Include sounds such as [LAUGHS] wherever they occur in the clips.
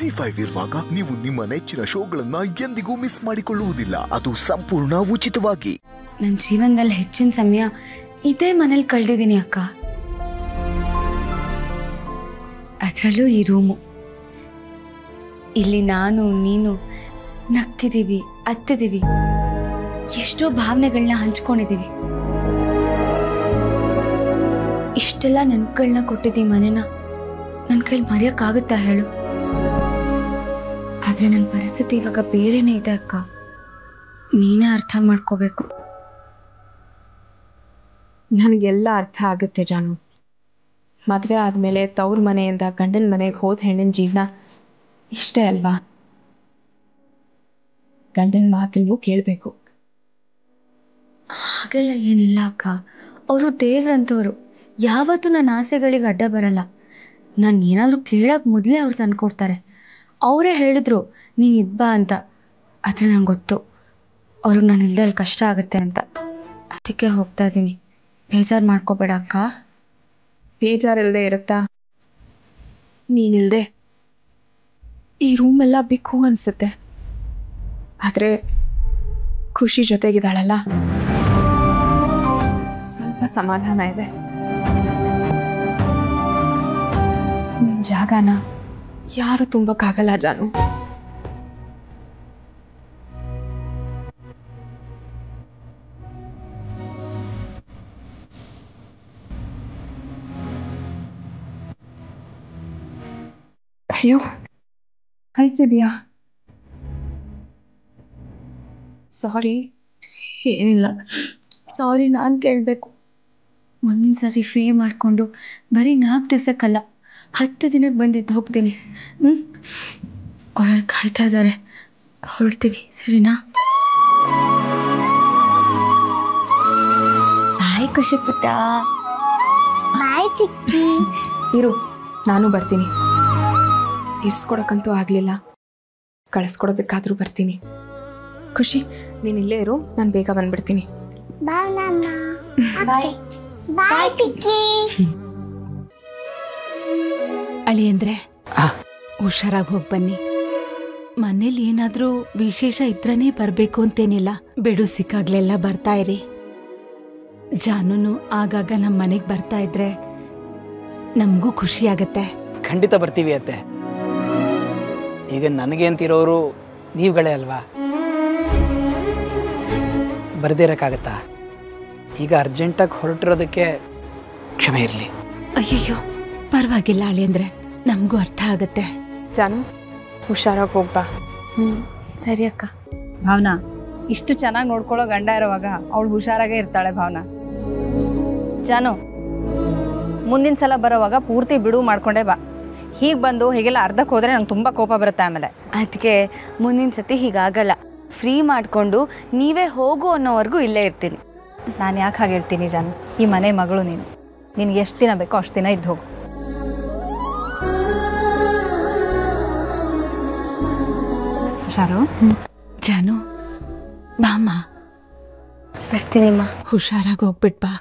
G five ಇರುವಾಗ ನೀವು ನಿಮ್ಮ ನೆಚ್ಚಿನ ಶೋಗಳನ್ನ ಎಂದಿಗೂ ಮಿಸ್ ಮಾಡಿಕೊಳ್ಳುವುದಿಲ್ಲ. ಅದು ಸಂಪೂರ್ಣ ಉಚಿತವಾಗಿ. ನನ್ನ ಜೀವನದಲ್ಲಿ ಹೆಚ್ಚಿನ ಸಮಯ ಇದೇ ಮನೇಲಿ ಕಳೆದಿದ್ದೀನಿ ಅಕ್ಕ. ಅದರಲ್ಲೂ ಈ ರೂಮು. ಇಲ್ಲಿ ನಾನು, ನೀನು ನಕ್ಕಿದೀವಿ ಅತ್ತಿದೀವಿ ಎಷ್ಟೋ ಭಾವನೆಗಳನ್ನ ಹಂಚ್ಕೊಂಡಿದ್ದೀವಿ. ಇಷ್ಟೆಲ್ಲ ನೆನಪುಗಳನ್ನ ಕೊಟ್ಟಿದ್ದೀವಿ ಮನೇನ. ನನ್ನ ಕೈಲಿ ಮರೆಯೋಕ್ಕಾಗುತ್ತಾ ಹೇಳು. ಆದ್ರೆ ನನ್ನ ಪರಿಸ್ಥಿತಿ ಇವಾಗ ಬೇರೆನೆ ಇದೆ ಅಕ್ಕ. ನೀನೇ ಅರ್ಥ ಮಾಡ್ಕೋಬೇಕು. ನನಗೆಲ್ಲ ಅರ್ಥ ಆಗುತ್ತೆ ಜಾನು. ಮದುವೆ ಆದಮೇಲೆ ತವ್ರ ಮನೆಯಿಂದ ಗಂಡನ ಮನೆಗೆ ಹೋದ ಹೆಣ್ಣಿನ ಜೀವನ ಇಷ್ಟೇ ಅಲ್ವಾ? ಗಂಡನ ಮಾತಿಲ್ವೂ ಕೇಳಬೇಕು. ಹಾಗೆಲ್ಲ ಏನಿಲ್ಲ ಅಕ್ಕ. ಅವರು ದೇವ್ರಂತವ್ರು. ಯಾವತ್ತೂ ನನ್ನ ಆಸೆಗಳಿಗೆ ಅಡ್ಡ ಬರಲ್ಲ. ನಾನು ಏನಾದರೂ ಕೇಳೋಕೆ ಮೊದಲೇ ಅವ್ರು ತಂದ್ಕೊಡ್ತಾರೆ. ಅವರೇ ಹೇಳಿದ್ರು, ನೀನು ಇದ್ಬಾ ಅಂತ. ಆದರೆ ನಂಗೆ ಗೊತ್ತು, ಅವ್ರಿಗೆ ನಾನು ಇಲ್ದೆ ಅಲ್ಲಿ ಕಷ್ಟ ಆಗುತ್ತೆ ಅಂತ. ಅದಕ್ಕೆ ಹೋಗ್ತಾ ಇದ್ದೀನಿ ಬೇಜಾರು ಮಾಡ್ಕೋಬೇಡ ಅಕ್ಕ. ಬೇಜಾರಿಲ್ಲದೆ ಇರುತ್ತಾ? ನೀನಿಲ್ದೆ ಈ ರೂಮೆಲ್ಲ ಬಿಕ್ಕು ಅನಿಸುತ್ತೆ. ಆದರೆ ಖುಷಿ ಜೊತೆಗಿದ್ದಾಳಲ್ಲ? ಸ್ವಲ್ಪ ಸಮಾಧಾನ ಇದೆ. ನಿಮ್ಮ ಜಾಗನ ಯಾರು ತುಂಬಕ್ಕಾಗಲ್ಲ ಜಾನು? ಅಯ್ಯೋ ಕಳ್ತಿದ್ಯಾ ಸಾರಿ ಏನಿಲ್ಲ. ಸಾರಿ ನಾನು ಕೇಳಬೇಕು. ಒಂದಿನ ಸರಿ ಫ್ರೀ ಮಾಡಿಕೊಂಡು ಬರೀ ನಾಲ್ಕು ದಿವಸಕ್ಕಲ್ಲ. ಹತ್ತು ದಿನಕ್ಕೆ ಬಂದಿದ್ದು ಹೋಗ್ತೀನಿ. ಹ್ಞೂ ಅವ್ರಲ್ಲಿ ಕಾಯ್ತಾ ಇದ್ದಾರೆ. ಹೊರಡ್ತೀನಿ ಸರಿನಾ? ಬಾಯ್ ಖುಷಿ ಪುಟ್ಟ. ಬಾಯ್ ಚಿಕ್ಕಿ. ಇರು ನಾನು ಬರ್ತೀನಿ. ಇರಿಸ್ಕೊಡಕ್ಕಂತೂ ಆಗಲಿಲ್ಲ. ಕಳಿಸ್ಕೊಡೋದಕ್ಕಾದ್ರೂ ಬರ್ತೀನಿ. ಖುಷಿ ನೀನು ಇಲ್ಲೇ ಇರು ನಾನು ಬೇಗ ಬಂದ್ಬಿಡ್ತೀನಿ. ಬಾಯ್. ಬಾಯ್ ಚಿಕ್ಕಿ. ಅಳಿಯಂದ್ರೆ ಹುಷಾರಾಗಿ ಹೋಗಿ ಬನ್ನಿ. ಮನೇಲಿ ಏನಾದ್ರೂ ವಿಶೇಷ ಇದ್ರನೇ ಬರಬೇಕು ಅಂತೇನಿಲ್ಲ. ಬಿಡು ಸಿಕ್ಕಾಗ್ಲೆಲ್ಲ ಬರ್ತಾ ಇರಿ. ಜಾನೂನು ಆಗಾಗ ನಮ್ಮ ಮನೆಗೆ ಬರ್ತಾ ಇದ್ರೆ ನಮಗೂ ಖುಷಿ ಆಗತ್ತೆ. ಖಂಡಿತ ಬರ್ತೀವಿ ಅತ್ತೆ. ಈಗ ನನಗೆ ಅಂತಿರೋರು ನೀವುಗಳೇ ಅಲ್ವಾ? ಬರ್ದಿರಕ್ಕಾಗತ್ತಾ ಈಗ ಅರ್ಜೆಂಟಾಗಿ ಹೊರಟಿರೋದಕ್ಕೆ ಕ್ಷಮೆ ಇರಲಿ. ಅಯ್ಯಯ್ಯೋ ಪರವಾಗಿಲ್ಲ ಅಳಿಯಂದ್ರೆ. ನಮಗೂ ಅರ್ಥ ಆಗುತ್ತೆ. ಜಾನು ಹುಷಾರಾಗಿ ಹೋಗ್ಬಾ ಹ್ಞೂ ಸರಿ ಅಕ್ಕ. ಭಾವನಾ ಇಷ್ಟು ಚೆನ್ನಾಗಿ ನೋಡ್ಕೊಳ್ಳೋ ಗಂಡ ಇರೋವಾಗ ಅವಳು ಹುಷಾರಾಗೇ ಇರ್ತಾಳೆ ಭಾವನಾ. ಜಾನು ಮುಂದಿನ ಸಲ ಬರೋವಾಗ ಪೂರ್ತಿ ಬಿಡುವು ಮಾಡ್ಕೊಂಡೆ ಬಾ. ಹೀಗೆ ಬಂದು ಹೀಗೆಲ್ಲ ಅರ್ಧಕ್ಕೆ ಹೋದ್ರೆ ನಂಗೆ ತುಂಬ ಕೋಪ ಬರುತ್ತೆ ಆಮೇಲೆ. ಅದಕ್ಕೆ ಮುಂದಿನ ಸತಿ ಹೀಗಾಗಲ್ಲ. ಫ್ರೀ ಮಾಡಿಕೊಂಡು ನೀವೇ ಹೋಗು ಅನ್ನೋವರೆಗೂ ಇಲ್ಲೇ ಇರ್ತೀನಿ. ನಾನು ಯಾಕೆ ಹಾಗೆ ಇರ್ತೀನಿ ಜಾನು? ಈ ಮನೆ ಮಗಳು ನೀನು. ನಿನಗೆ ಎಷ್ಟು ದಿನ ಬೇಕೋ ಅಷ್ಟು ದಿನ ಇದ್ದು ಹೋಗು. ಹುಷಾರು ಜಾನು ಬಾಮ್ಮ ಬರ್ತೀನಿಮ್ಮ ಹುಷಾರಾಗಿ ಹೋಗ್ಬಿಟ್ ಬಾ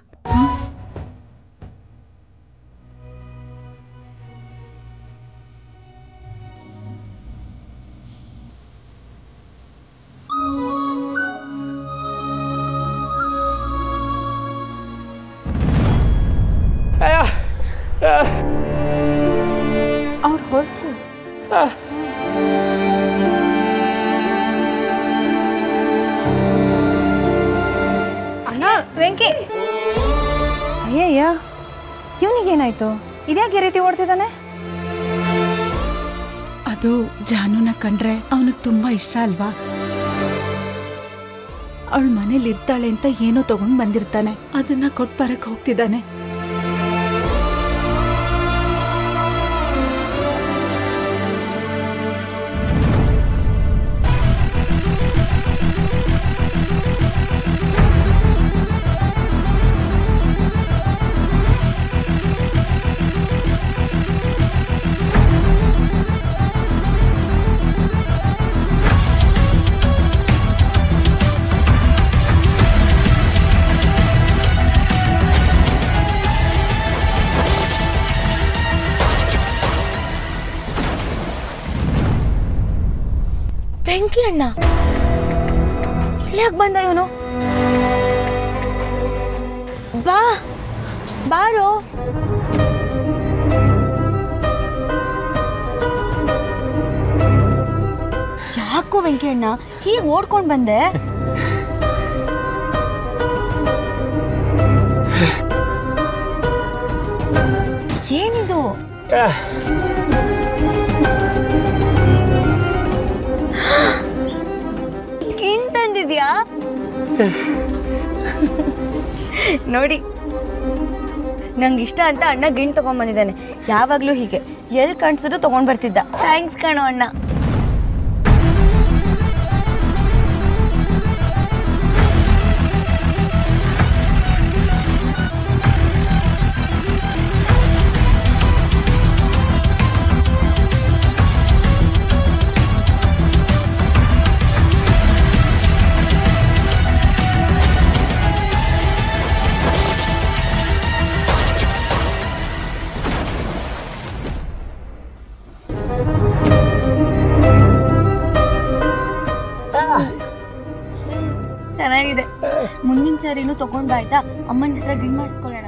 ಇವನಿಗೇನಾಯ್ತು ಇದ್ಯಾಕೆ ಈ ರೀತಿ ಓಡ್ತಿದ್ದಾನೆ? ಅದು ಜಾನುನ ಕಂಡ್ರೆ ಅವನಿಗೆ ತುಂಬಾ ಇಷ್ಟ ಅಲ್ವಾ? ಅವಳ ಮನೇಲಿ ಇರ್ತಾಳೆ ಅಂತ ಏನೋ ತಗೊಂಡ್ ಬಂದಿರ್ತಾನೆ. ಅದನ್ನ ಕೊಟ್ ಬರಕ್ ಹೋಗ್ತಿದ್ದಾನೆ. ಅಣ್ಣ. ಯಾಕೆ ಬಂದ ಇವನು? ಬಾ ಬಾರೋ. ಯಾಕೋ ವೆಂಕಿ ಅಣ್ಣ ಹೀಗೆ ಓಡ್ಕೊಂಡ್ ಬಂದೆ? ಏನಿದು? [LAUGHS] ನೋಡಿ. ನಂಗೆ ಇಷ್ಟ ಅಂತ ಅಣ್ಣ ಗಿಣ್ ತಗೊಂಡ್ಬಂದಿದ್ದಾನೆ ಯಾವಾಗಲೂ ಹೀಗೆ. ಎಲ್ಲಿ ಕಾಣಿಸಿದ್ರು ತಗೊಂಡ್ ಬರ್ತಿದ್ದ. ಥ್ಯಾಂಕ್ಸ್ ಕಣೋ ಅಣ್ಣ. ಮುಂದಿನ ಸಾರಿನೂ ತಗೊಂಡ್ ಆಯ್ತಾ ಅಮ್ಮನ ಹತ್ರ ಗಿನ್ ಮಾಡಿಸ್ಕೊಳ್ಳೋಣ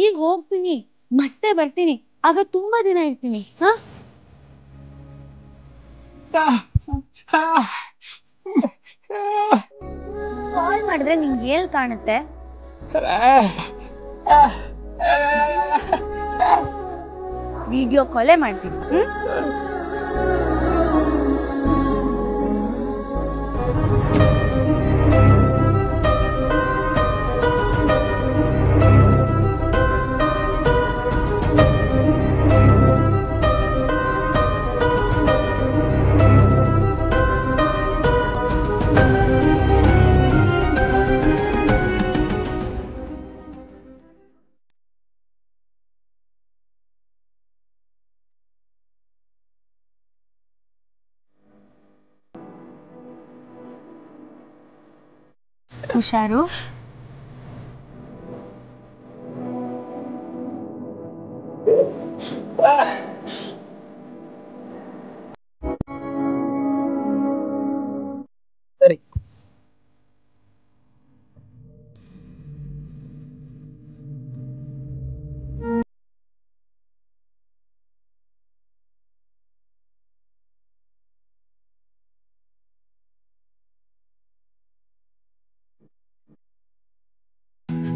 ಈಗ ಹೋಗ್ತೀನಿ, ಮತ್ತೆ ಬರ್ತೀನಿ. ಆಗ ತುಂಬಾ ದಿನ ಇರ್ತೀನಿ. ಹಾ? ಕಾಲ್ ಮಾಡಿದ್ರೆ ನಿಂಗೆ ಏನ್ ಕಾಣುತ್ತೆ. ವಿಡಿಯೋ ಕಾಲೇ ಮಾಡ್ತೀನಿ. ಹ್ಮ್? puxaram?